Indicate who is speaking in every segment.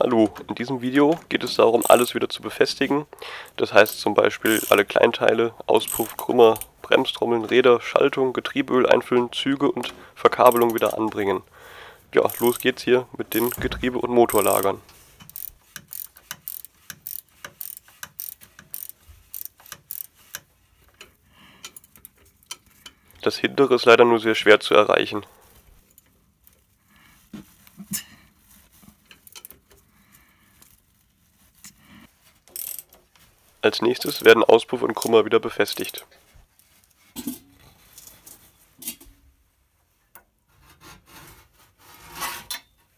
Speaker 1: Hallo, in diesem Video geht es darum, alles wieder zu befestigen. Das heißt zum Beispiel alle Kleinteile, Auspuff, Krümmer, Bremstrommeln, Räder, Schaltung, Getriebeöl einfüllen, Züge und Verkabelung wieder anbringen. Ja, los geht's hier mit den Getriebe- und Motorlagern. Das hintere ist leider nur sehr schwer zu erreichen. Nächstes werden Auspuff und Krümmer wieder befestigt.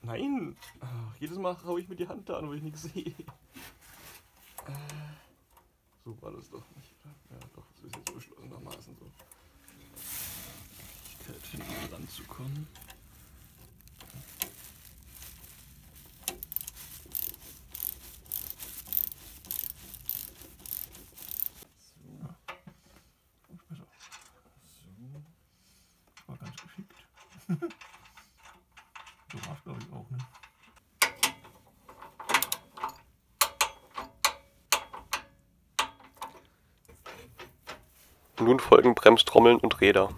Speaker 2: Nein! Ach, jedes Mal haue ich mir die Hand da an, weil ich nichts sehe. Äh, so war das doch nicht, oder? Ja, doch, das ist jetzt beschlossenermaßen so. Möglichkeit finden, ranzukommen. So war es, glaube ich, auch, ne?
Speaker 1: Nun folgen Bremstrommeln und Räder.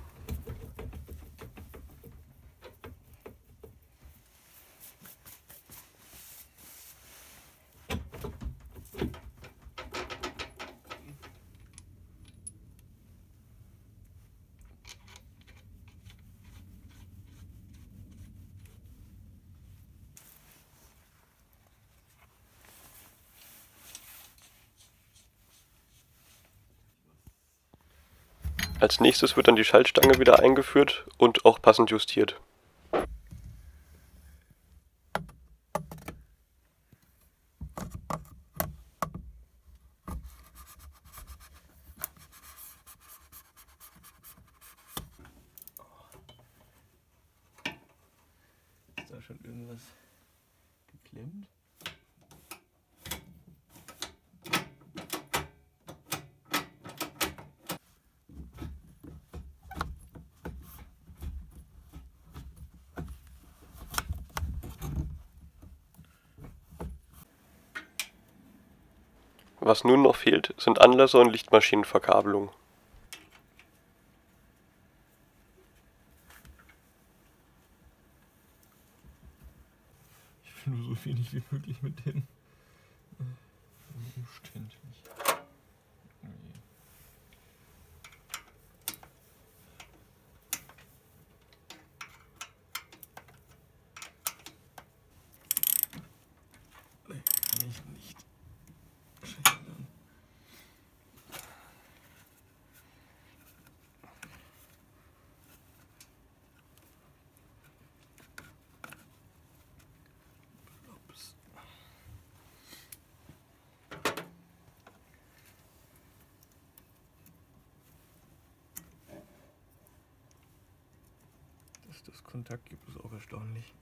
Speaker 1: Als nächstes wird dann die Schaltstange wieder eingeführt und auch passend justiert.
Speaker 2: Ist da schon irgendwas geklemmt?
Speaker 1: Was nun noch fehlt, sind Anlasser und Lichtmaschinenverkabelung.
Speaker 2: Ich will nur so wenig wie möglich mit denen. Umständlich. Nee, das Kontakt gibt, ist auch erstaunlich.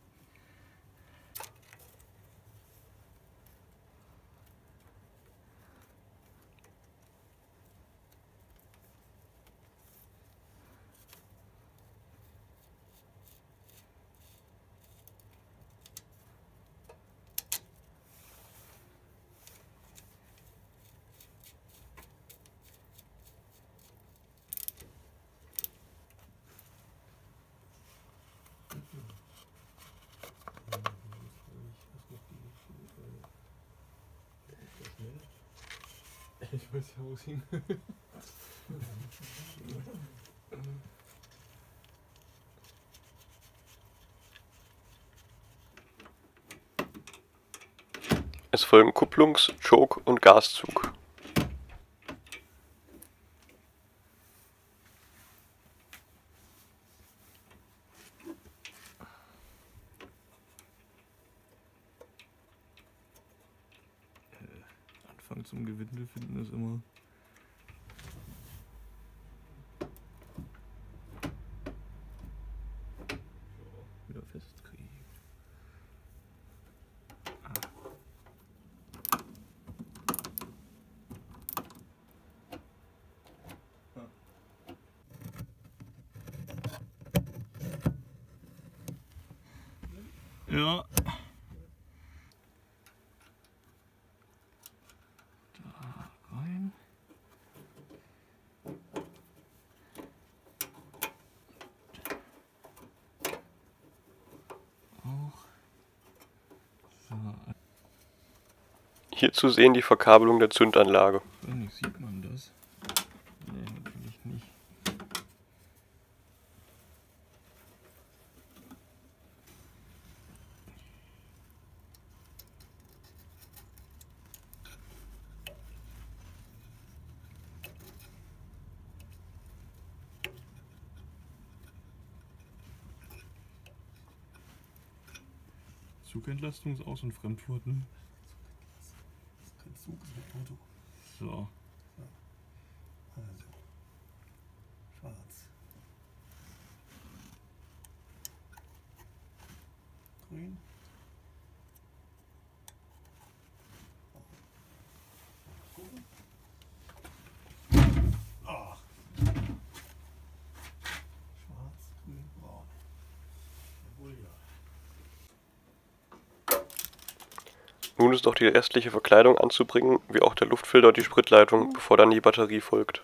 Speaker 2: Ich weiß ja, wo es hin.
Speaker 1: Es folgen Kupplungs-, Choke- und Gaszug.
Speaker 2: Gewinde finden ist immer. Wieder festkriegen. Ja.
Speaker 1: Hier zu sehen die Verkabelung der Zündanlage.
Speaker 2: Sieht man das? Nee, natürlich nicht. Zugentlastung ist Aus- und Fremdfurt, ne?
Speaker 3: Kein Zug, ist ein Auto.
Speaker 2: So.
Speaker 3: Also. Schwarz. Grün. Gucken. Ach. Schwarz, grün, braun. Jawohl, ja.
Speaker 1: Nun ist noch die restliche Verkleidung anzubringen, wie auch der Luftfilter und die Spritleitung, bevor dann die Batterie folgt.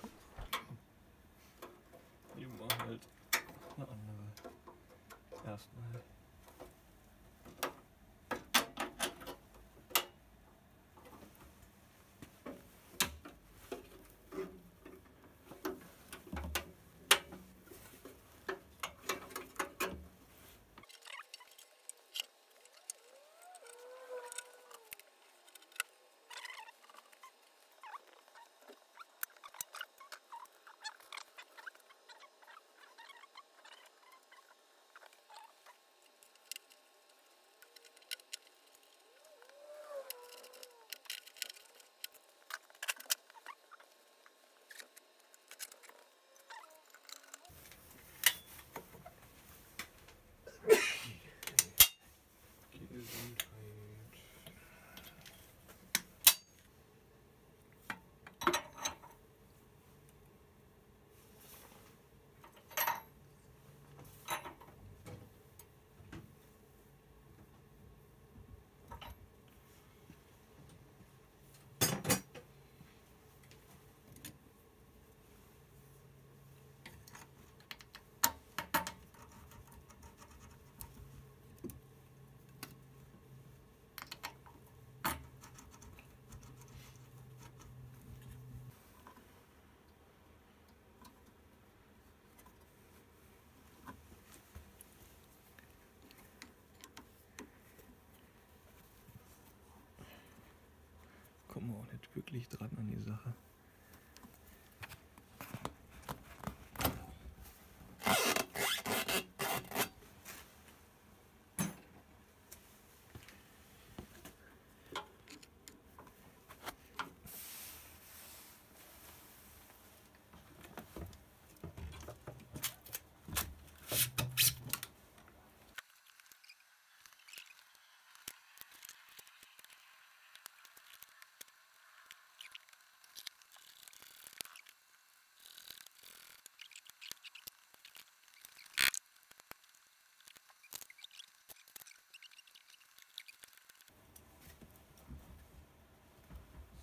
Speaker 2: Kommen wir auch nicht wirklich dran an die Sache.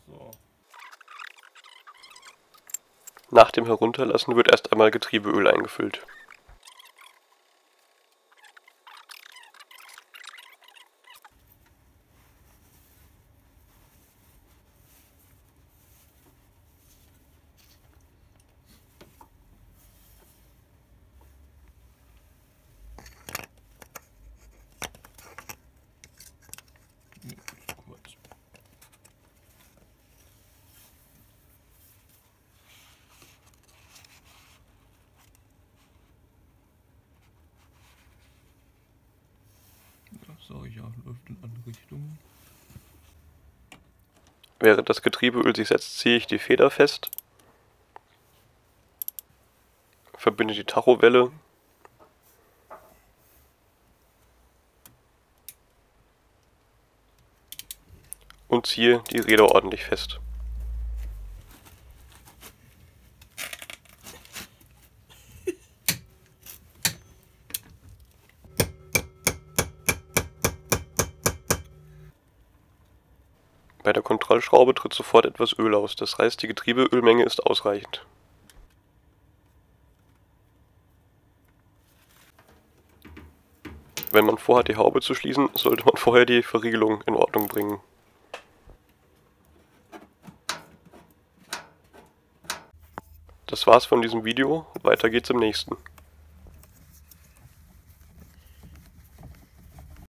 Speaker 2: So.
Speaker 1: Nach dem Herunterlassen wird erst einmal Getriebeöl eingefüllt.
Speaker 2: Kurz. Das sage ich ja, läuft in andere Richtungen.
Speaker 1: Während das Getriebeöl sich setzt, ziehe ich die Feder fest, verbinde die Tachowelle und ziehe die Räder ordentlich fest. Bei der Kontrollschraube tritt sofort etwas Öl aus, das heißt die Getriebeölmenge ist ausreichend. wenn man vorhat, die Haube zu schließen, sollte man vorher die Verriegelung in Ordnung bringen. Das war's von diesem Video, weiter geht's im nächsten.